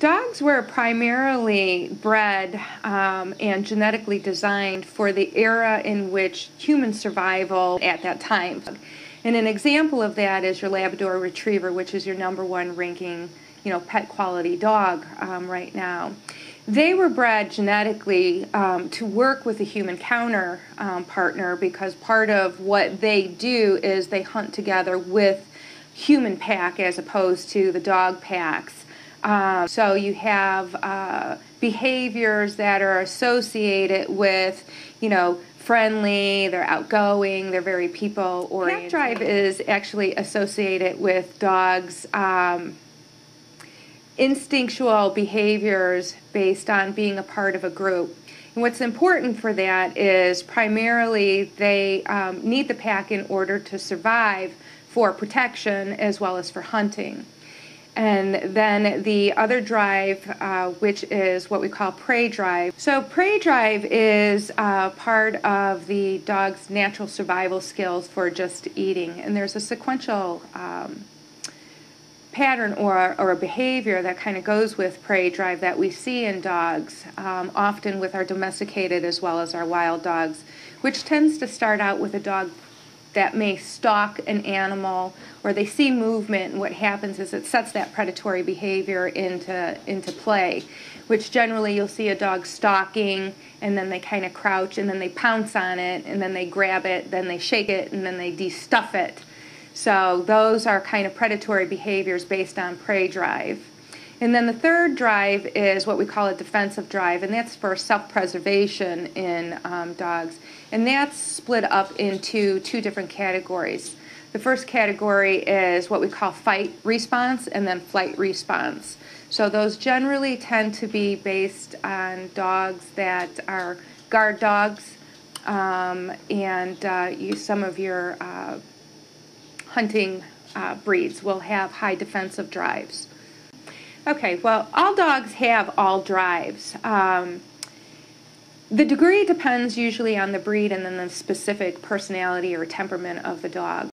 Dogs were primarily bred um, and genetically designed for the era in which human survival at that time. And an example of that is your Labrador Retriever, which is your number one ranking, you know, pet quality dog um, right now. They were bred genetically um, to work with a human counter um, partner because part of what they do is they hunt together with human pack as opposed to the dog packs. Uh, so you have uh, behaviors that are associated with, you know, friendly, they're outgoing, they're very people oriented. Pack drive is actually associated with dogs. Um, instinctual behaviors based on being a part of a group. And what's important for that is primarily they um, need the pack in order to survive for protection as well as for hunting. And then the other drive, uh, which is what we call prey drive. So, prey drive is uh, part of the dog's natural survival skills for just eating. And there's a sequential um, pattern or, or a behavior that kind of goes with prey drive that we see in dogs, um, often with our domesticated as well as our wild dogs, which tends to start out with a dog that may stalk an animal or they see movement and what happens is it sets that predatory behavior into into play which generally you'll see a dog stalking and then they kind of crouch and then they pounce on it and then they grab it then they shake it and then they de-stuff it. So those are kind of predatory behaviors based on prey drive and then the third drive is what we call a defensive drive, and that's for self preservation in um, dogs. And that's split up into two different categories. The first category is what we call fight response and then flight response. So those generally tend to be based on dogs that are guard dogs um, and uh, you, some of your uh, hunting uh, breeds will have high defensive drives. Okay, well, all dogs have all drives. Um, the degree depends usually on the breed and then the specific personality or temperament of the dog.